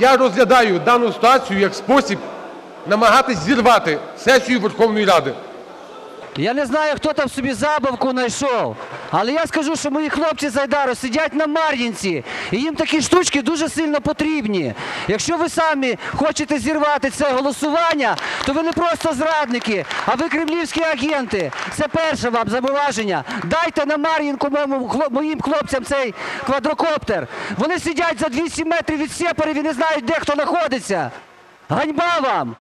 я розглядаю дану ситуацію як спосіб намагатись зірвати сесію Верховної Ради. Я не знаю, хто там собі забавку знайшов, але я скажу, що мої хлопці з Айдару сидять на Мар'їнці, і їм такі штучки дуже сильно потрібні. Якщо ви самі хочете зірвати це голосування, то ви не просто зрадники, а ви кремлівські агенти. Це перше вам зауваження. Дайте на Мар'їнку моїм хлопцям цей квадрокоптер. Вони сидять за 200 метрів від сепарів і не знають, де хто знаходиться. Ганьба вам!